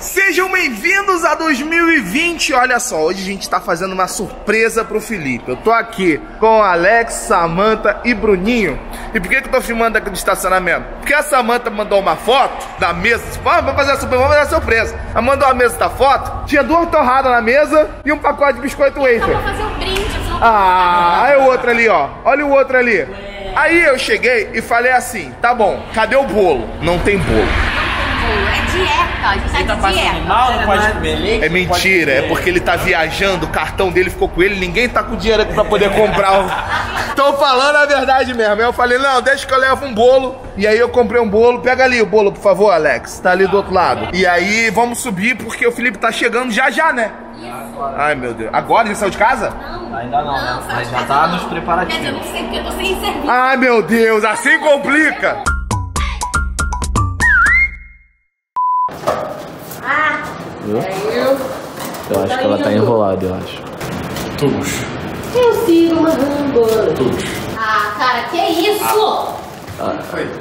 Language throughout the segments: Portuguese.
Sejam bem-vindos a 2020. Olha só, hoje a gente tá fazendo uma surpresa pro Felipe. Eu tô aqui com Alex, Samantha e Bruninho. E por que, que eu tô filmando aqui no estacionamento? Porque a Samantha mandou uma foto da mesa. "Ah, vamos fazer a surpresa, vamos fazer a surpresa. Ela mandou a mesa da foto, tinha duas torradas na mesa e um pacote de biscoito wafer. Vou fazer um brinde. Ah, olha o outro ali, ó. Olha o outro ali. Aí eu cheguei e falei assim: tá bom, cadê o bolo? Não tem bolo. É dieta. A gente tá de dieta. Mal, não pode comer leite. É mentira, é porque ele tá viajando, o cartão dele ficou com ele, ninguém tá com dinheiro aqui pra poder comprar o. Tô falando a verdade mesmo. Aí eu falei, não, deixa que eu levo um bolo. E aí eu comprei um bolo. Pega ali o bolo, por favor, Alex. Tá ali do outro lado. E aí vamos subir porque o Felipe tá chegando já já, né? Ai meu Deus. Agora ele saiu de casa? Ainda não, né? Não, Mas sabe, já tá nos Quer dizer, eu preparativos. não sei porque eu tô sem serviço. Ai meu Deus, assim complica. Eu acho que ela tá enrolada, eu acho. Eu sigo uma rambola. Ah, cara, que isso?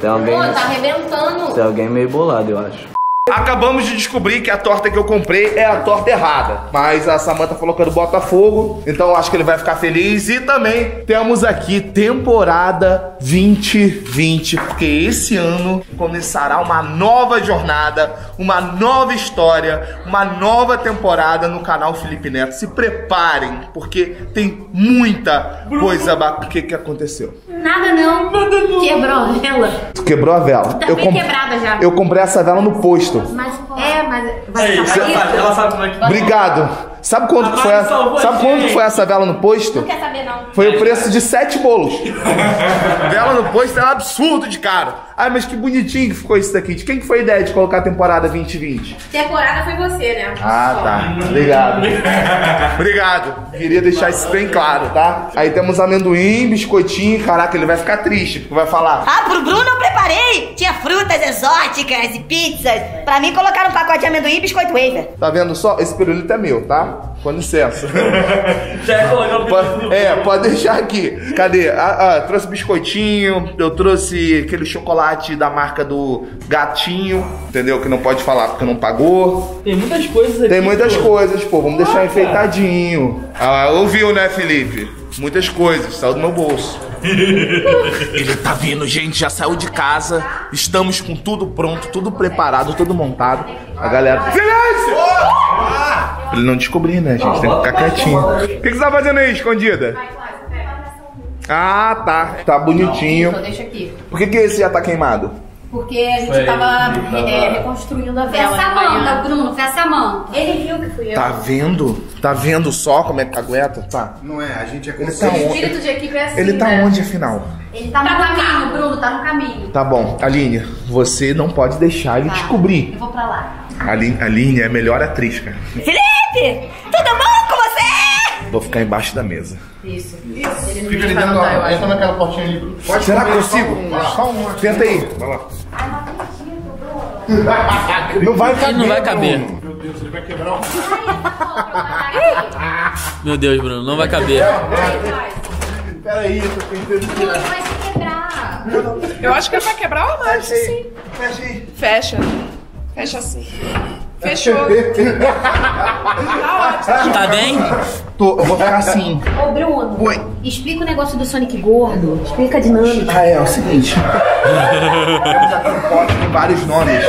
Tem alguém, Pô, tá arrebentando. tem alguém meio bolado, eu acho. Acabamos de descobrir que a torta que eu comprei é a torta errada. Mas a Samantha falou que é do Botafogo, então eu acho que ele vai ficar feliz. E também temos aqui temporada 2020, porque esse ano começará uma nova jornada, uma nova história, uma nova temporada no canal Felipe Neto. Se preparem, porque tem muita coisa bacana. O que, que aconteceu? Nada não. Quebrou a vela. Tu quebrou a vela. Tá bem quebrada já. eu comprei essa vela no posto. Mas, é, mas vai Ela ficar sabe, ela sabe como é que. Obrigado. Sabe quanto que foi, a- sabe quanto gente. foi essa vela no posto? Não quer saber, não. Foi o preço de sete bolos. vela no posto é um absurdo de caro. Ai, mas que bonitinho que ficou isso daqui. De quem que foi a ideia de colocar a temporada 2020? Temporada foi você, né? Ah, tá. Obrigado. Obrigado. Queria deixar isso bem claro, tá? Aí temos amendoim, biscoitinho. Caraca, ele vai ficar triste, porque vai falar. Ah, pro Bruno eu Tinha frutas exóticas e pizzas. Pra mim colocaram um pacote de amendoim e biscoito wafer. Tá vendo só? Esse pirulito é meu, tá? Com licença. Já colocou o Pode- é, pode deixar aqui. Cadê? Ah, ah, trouxe biscoitinho, eu trouxe aquele chocolate da marca do gatinho, entendeu? Que não pode falar porque não pagou. Tem muitas coisas aqui. Tem muitas pô. coisas, pô, vamos deixar enfeitadinho. Ah, ouviu, né, Felipe? Muitas coisas, saiu do meu bolso. Ele tá vindo, gente, já saiu de casa. Estamos com tudo pronto, tudo preparado, tudo montado. A galera. Silêncio! Pra ele não descobrir, né, gente? Tem que ficar quietinho. O que, que você tá fazendo aí, escondida? Ah, tá. Tá bonitinho. Então deixa aqui. Por que, que esse já tá queimado? Porque a gente Foi, tava tava- é, reconstruindo a Foi vela. a Samanta, o Bruno, foi a Samanta. Ele viu que fui eu. Tá vendo? Tá vendo só como é que aguenta? Tá. Não é, a gente é Ele tá. O onde? espírito de equipe é assim, Ele tá né? onde, afinal? Ele tá no caminho, Bruno, tá no caminho. Tá bom, Aline, você não pode deixar ele descobrir. Eu vou pra lá. Aline, Aline é a melhor atriz, cara. Felipe! Tudo bom com? Vou ficar embaixo da mesa. Isso. Ele não Fica vai ali dentro, ó, acho. entra naquela portinha ali. Bruno. Pode Será que consigo? Só um. Tenta aí. Vai lá. Não vai caber. Não vai caber. Meu Deus, ele vai quebrar o. Meu Deus, Bruno, não vai caber. Peraí, eu tô tentando tirar. Vai se quebrar. Eu acho que ele vai quebrar ou não? Fecha aí. Fecha aí. Fecha. Fecha assim. Fechou. Tá ótimo. Tá bem? Tô, eu vou ficar assim. Ô, Bruno, Oi. explica o negócio do Sonic gordo. Explica a dinâmica. Ah, é, é o seguinte. Temos aqui um pote com vários nomes.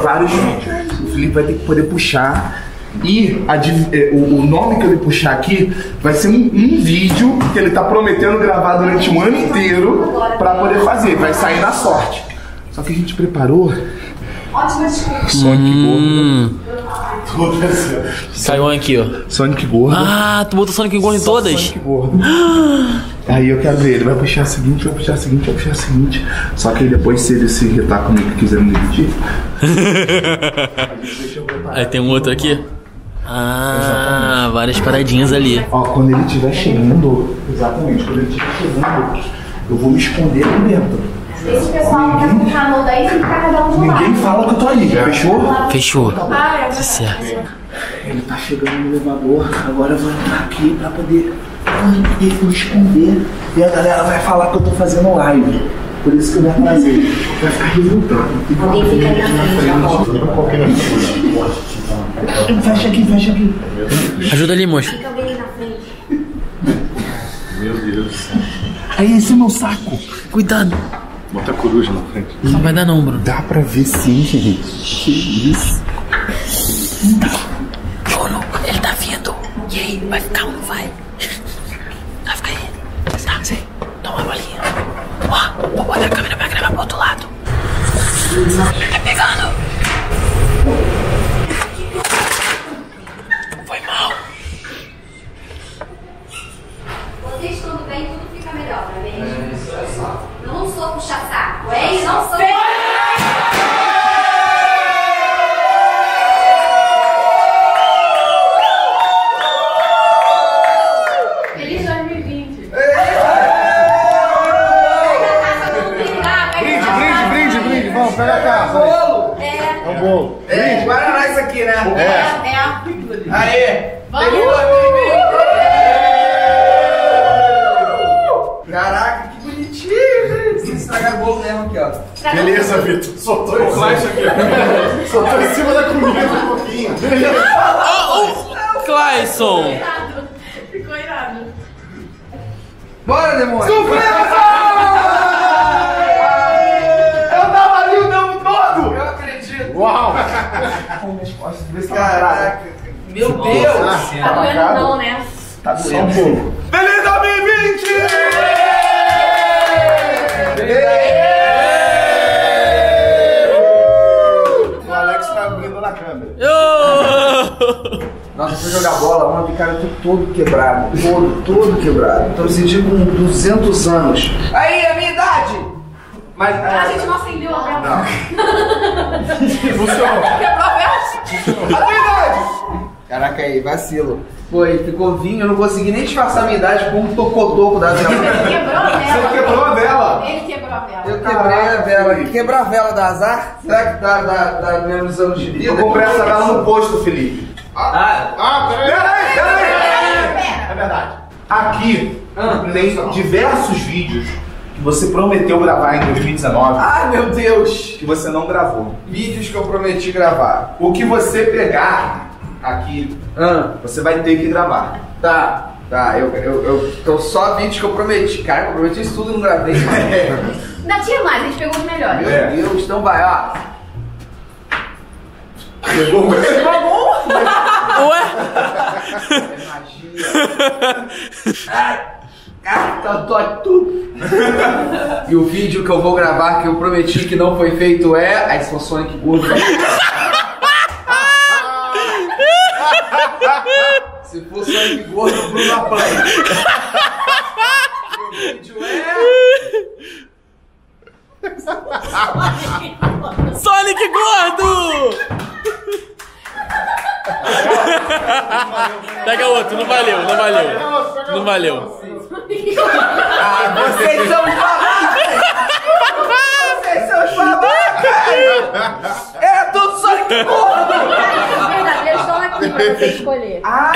Vários nomes. O Felipe vai ter que poder puxar. E a eh, o, o nome que ele puxar aqui vai ser um, um vídeo que ele tá prometendo gravar durante um ano inteiro pra poder fazer. Vai sair na sorte. Só que a gente preparou. Sonic Hum. gordo. Saiu um aqui, ó. Sonic gordo. Ah, tu botou Sonic Gordo em todas? Sonic gordo. Aí eu quero ver, ele vai puxar a seguinte, vai puxar a seguinte, vai puxar a seguinte. Só que aí depois, se ele se irritar comigo e quiser me dividir, Aí tem um outro aqui. Ah, várias paradinhas ali. ó, quando ele estiver chegando, exatamente, quando ele estiver chegando, eu vou me esconder ali dentro. Esse pessoal não quer comprar no daí tem que ficar cada um do lado. Ninguém fala que eu tô ali, fechou? Fechou. Ah, é Tá certo. Ele tá chegando no elevador, agora eu vou entrar aqui pra poder me esconder. E a galera vai falar que eu tô fazendo live. Por isso que eu me atrasei. Vai ficar resultando. Alguém fica ali na frente. Qualquer Fecha aqui, fecha aqui. Ajuda ali, moço. Aí, esse é meu saco. Cuidado. Bota a coruja na frente. Não vai dar não, Bruno. Dá pra ver sim, gente. Que isso? Bruno, ele tá vindo. E aí, vai ficar ou não vai? Vai ficar aí. Tá, sim. Dá uma bolinha. Ó, vou botar a câmera pra gravar pro outro lado. Tá pegando. Foi mal. Vocês estando bem, tudo fica melhor, não é mesmo? Não sou Não sou. Feliz 2020. Brinde, brinde, brinde, brinde. Vamos, pega a casa. É um bolo. É, Guaraná isso aqui, né? É. É a. Aê! Vamos! Caraca, estragar bolo mesmo aqui, ó. Beleza, Vitor. Soltou o flash aqui. Soltou em cima da comida um pouquinho. Clayson. Irado. Ficou irado. Bora, demônio! Eu tava ali o tempo todo! Eu acredito! Uau! Caraca! Meu Deus! Tá doendo não, né? Tá Só um pouco. Câmera. Nossa, eu fui jogar bola ontem, cara, eu tô todo quebrado. Todo, todo quebrado. Tô me sentindo com 200 anos. Aí, a minha idade! Mas. A gente não acendeu a vela. Funcionou. Quebrou a vela? A minha idade! Caraca aí, vacilo. Foi, ficou vinho, eu não consegui nem disfarçar a minha idade com um tocotoco da vela. Ele quebrou a vela. Você quebrou a vela. Ele quebrou a vela. Eu quebrei a vela. Quebrar a vela dá azar? Será que dá, dá, dá menos anos de vida? Eu comprei essa vela no posto, Felipe. Ah, peraí. Peraí, peraí! Pera. É verdade. Aqui Ah, tem diversos vídeos que você prometeu gravar em 2019 Ai, meu Deus! que você não gravou. Vídeos que eu prometi gravar. O que você pegar aqui, Ah, você vai ter que gravar. tá. Tá, eu, eu, eu tô só vídeos que eu prometi. Cara, eu prometi isso tudo e não gravei. mano. Ainda tinha mais, a gente pegou os melhores. Meu É. Deus, então vai, ó. Pegou o Ué? Ai, cara, tá dói tudo. e o vídeo que eu vou gravar que eu prometi que não foi feito é. Aí se for Sonic Gordo. Sonic Gordo, Bruno apanha. o vídeo é. Sonic gordo! Pega outro, não valeu, não valeu. Não valeu. Ah, vocês são os babacas! Vocês são os babacas! É tudo Sonic Gordo! É verdade, eles estão aqui pra você escolher. Ah,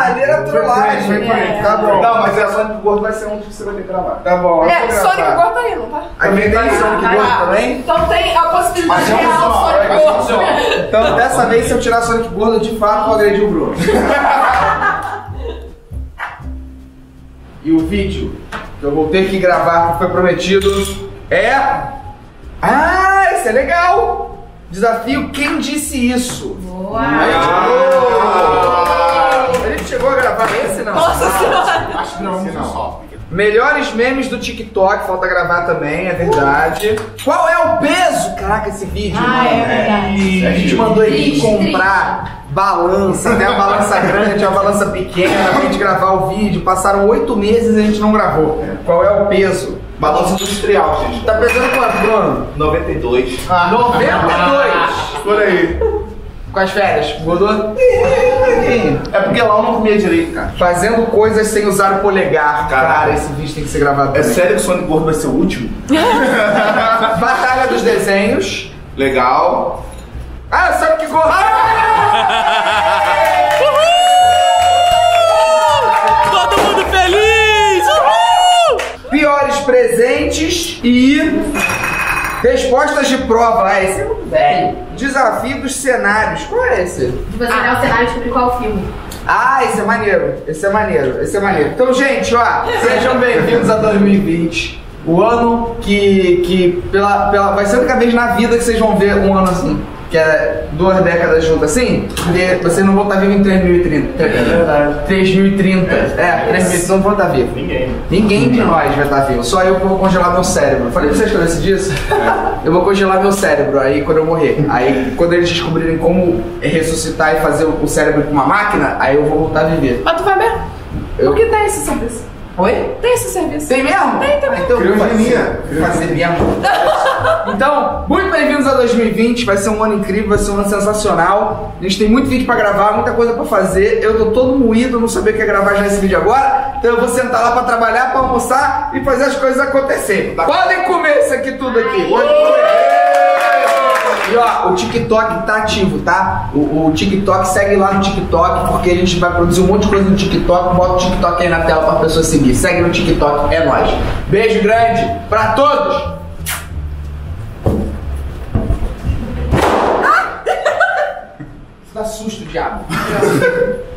ali era trollagem. Foi, foi, foi. Tá bom. Não, mas a Sonic Gordo vai ser um que você vai ter que gravar. Tá bom. eu É, Sonic. Gordo aí, não tá? Também tem Sonic Gordo também? Então tem a possibilidade de olha real só, Sonic só. Gordo. Então, dessa vez, se eu tirar Sonic Gordo, eu de fato vou agredir o Bruno. e o vídeo que eu vou ter que gravar, que foi prometido, é... Ah, esse é legal! Desafio Quem Disse Isso? Boa. A gente, Ah. Chegou... a a gravar esse, não? Nossa senhora! Acho que não, não. só. Melhores memes do TikTok, falta gravar também, é verdade. Qual é o peso? Caraca, esse vídeo, Ah, mano. é verdade. A gente mandou Triste, comprar balança, tem a balança grande, a balança pequena, pra gente gravar o vídeo. Passaram oito meses e a gente não gravou. Qual é o peso? Balança industrial, gente. Tá pesando quanto, Bruno? 92. Ah, 92! Por aí. Com as férias, mudou? É porque lá eu não comia direito, cara. Fazendo coisas sem usar o polegar. Cara, Cara, esse vídeo tem que ser gravado É também. sério que o Sonic Gordo vai ser o último? Batalha dos desenhos. Legal. Ah, sabe que gordo? Todo mundo feliz! Uhul! Piores presentes e respostas de prova. Ah, esse é muito velho. Desafio dos cenários. Qual é esse? De você olhar o cenário e descobrir qual filme. Ah, esse é maneiro. Esse é maneiro. Esse é maneiro. Então, gente, ó, sejam bem-vindos a 2020. O ano que, que pela, pela, vai ser a única vez na vida que vocês vão ver um ano assim. Que é duas décadas juntas assim, porque vocês não vão estar vivos em 3030. É verdade. 3030. É, 3030 não vão estar vivos. Ninguém. Ninguém de nós vai estar vivo, só eu que vou congelar meu cérebro. Falei pra vocês que eu decidi disso? Eu vou congelar meu cérebro aí quando eu morrer. Aí quando eles descobrirem como ressuscitar e fazer o cérebro com uma máquina, aí eu vou voltar a viver. Mas tu vai mesmo? Eu- Por que tem esse serviço? Oi? Tem esse serviço. Tem mesmo? Tem também. Ah, então eu vou fazer, Criogenia. fazer mesmo. Então, muito bem-vindos a 2020. Vai ser um ano incrível, vai ser um ano sensacional. A gente tem muito vídeo pra gravar, muita coisa pra fazer. Eu tô todo moído, não sabia o que ia gravar já esse vídeo agora. Então eu vou sentar lá pra trabalhar, pra almoçar e fazer as coisas acontecerem. Podem comer isso aqui tudo aqui. Pode comer. E ó, o TikTok tá ativo, tá? O, o TikTok segue lá no TikTok, porque a gente vai produzir um monte de coisa no TikTok. Bota o TikTok aí na tela pra pessoa seguir. Segue no TikTok, é nóis. Beijo grande pra todos! Dá susto, diabo.